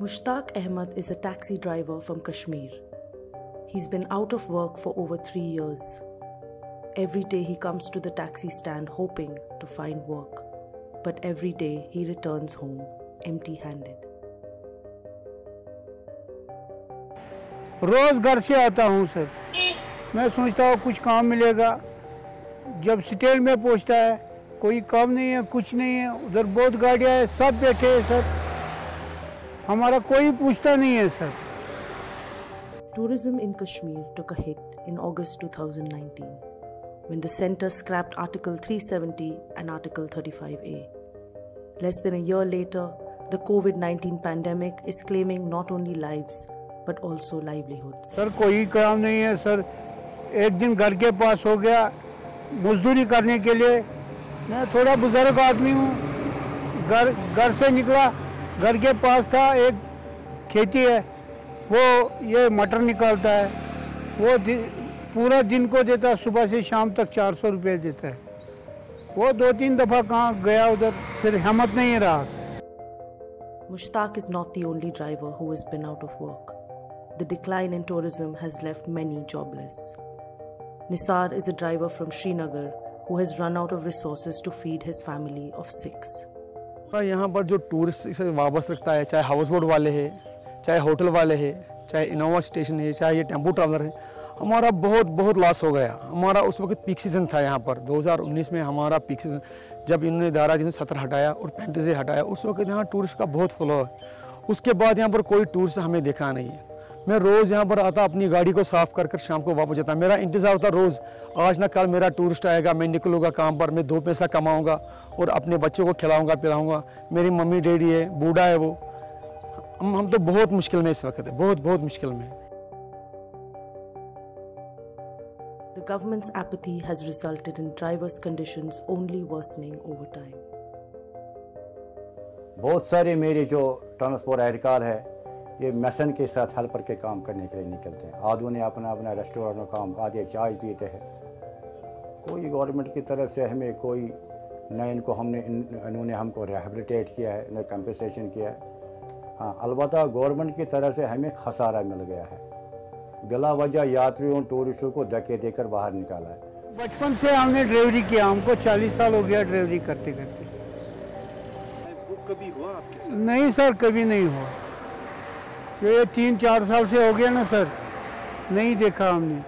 Mushtaq Ahmed is a taxi driver from Kashmir. He's been out of work for over three years. Every day he comes to the taxi stand hoping to find work, but every day he returns home empty handed. रोज़ घर से आता हूँ sir मैं सोचता हूँ कुछ काम मिलेगा जब स्टेल में पहुँचता है कोई काम नहीं है कुछ नहीं है उधर बहुत गाड़ियाँ हैं सब बैठे हैं सर हमारा कोई पूछता नहीं है sir Tourism in Kashmir took a hit in August 2019 when the centre scrapped Article 370 and Article 35A. Less than a year later, the COVID 19 pandemic is claiming not only lives but also livelihoods. Sir कोई काम नहीं है sir एक दिन घर के पास हो गया मजदूरी करने के लिए मैं थोड़ा बुज़ुर्ग आदमी हूँ घर घर से निकला घर के पास था एक खेती है वो ये मटर निकालता है वो दि, पूरा दिन को देता है सुबह से शाम तक चार सौ रुपए देता है। वो दो तीन दफ़ा कहाँ गया उधर फिर हिम्मत नहीं रहा Mushtaq is not the only driver who is been out of work the decline in tourism has left many jobless Nisar is a driver from Srinagar who has run out of resources to feed his family of six यहाँ पर जो tourist से वापस रखता है, चाहे house boat वाले हैं, चाहे होटल वाले हैं, चाहे इनोवा स्टेशन है, चाहे ये टेंपो ट्रैवलर है, हमारा बहुत बहुत लॉस हो गया। हमारा उस वक्त पीक सीज़न था यहाँ पर। 2019 में हमारा पीक सीज़न जब इन्होंने धारा जिन सत्तर हटाया और पैंतीस हटाया, उस वक्त यहाँ टूरिस्ट का बहुत फ्लो है। उसके बाद यहाँ पर कोई टूरिस्ट हमें देखा नहीं है। मैं रोज़ यहाँ पर आता अपनी गाड़ी को साफ़ कर कर शाम को वापस जाता। मेरा इंतज़ार होता रोज़ आज ना कल मेरा टूरिस्ट आएगा मैं निकलूँगा काम पर मैं दो पैसा कमाऊँगा और अपने बच्चों को खिलाऊँगा पिलाऊँगा। मेरी मम्मी डैडी है बूढ़ा है वो। हम हम तो बहुत मुश्किल में इस वक्त है बहुत बहुत मुश्किल में। The government's apathy has resulted in drivers' conditions only worsening over time. बहुत सारे मेरे जो ट्रांसपोर्ट एहलकार है ये मैसन के साथ हेल्पर के काम करने के लिए निकलते हैं। आधों ने अपना अपना रेस्टोरेंट में काम आधे चाय पीते हैं। कोई गवर्नमेंट की तरफ़ से हमें कोई न इनको हमने इन्होंने हमको रिहेबिलिटेट किया है न कंपनसेशन किया है। हाँ अलबत् गवर्नमेंट की तरफ़ से हमें खसारा मिल गया है। बिला वजह यात्रियों टूरिस्टों को धक्के देकर बाहर निकाला है। बचपन से हमने ड्राइवरी किया हमको 40 साल हो गया ड्राइवरी करते करते कभी हुआ आपके साथ? नहीं सर कभी नहीं हुआ। जो ये तीन चार साल से हो गया ना, सर। नहीं देखा हमने।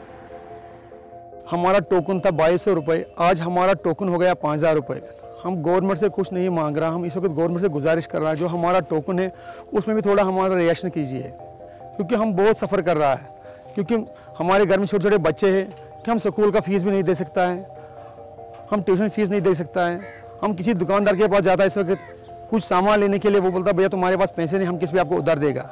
हमारा टोकन था बाईस सौ रुपये आज हमारा टोकन हो गया पाँच हज़ार रुपये हम गवर्नमेंट से कुछ नहीं मांग रहा। हम इस वक्त गवर्नमेंट से गुजारिश कर रहा है। जो हमारा टोकन है, उसमें भी थोड़ा हमारा रिएक्शन कीजिए। क्योंकि हम बहुत सफ़र कर रहा है। क्योंकि हमारे घर में छोटे छोटे बच्चे हैं कि हम स्कूल का फ़ीस भी नहीं दे सकता है। हम ट्यूशन फ़ीस नहीं दे सकता है। हम किसी दुकानदार के पास जाता है इस वक्त। कुछ सामान लेने के लिए वो बोलता भैया, तुम्हारे पास पैसे नहीं, हम किस भी आपको उधार देगा?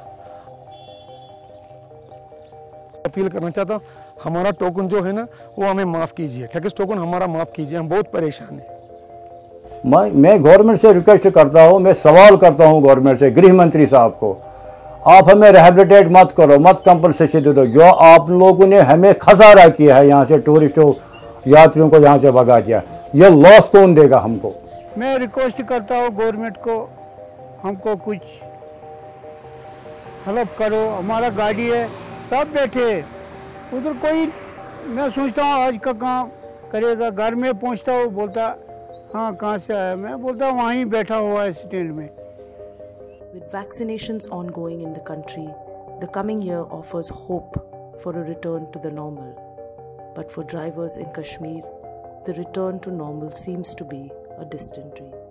अपील करना चाहता हूँ हमारा टोकन जो है ना वो हमें माफ़ कीजिए टैक्स टोकन हमारा माफ़ कीजिए हम बहुत परेशान हैं। मैं मैं गवर्नमेंट से रिक्वेस्ट करता हूँ मैं सवाल करता हूँ गवर्नमेंट से गृह मंत्री साहब को। आप हमें रिहेबिलिटेट मत करो मत कंपनसेशन दे दो। जो आप लोगों ने हमें खसारा किया है यहाँ से टूरिस्टों यात्रियों को यहाँ से भगा दिया ये लॉस कौन देगा हमको? मैं रिक्वेस्ट करता हूँ गवर्नमेंट को हमको कुछ हेल्प करो। हमारा गाड़ी है सब बैठे उधर कोई मैं सोचता हूँ आज का काम करेगा घर में पहुँचता हूँ बोलता हाँ कहाँ से आया मैं बोलता वहीं बैठा हुआ है स्टैंड में With vaccinations ongoing in the country, the coming year offers hope for a return to the normal. But for drivers in Kashmir, the return to normal seems to be a distant dream.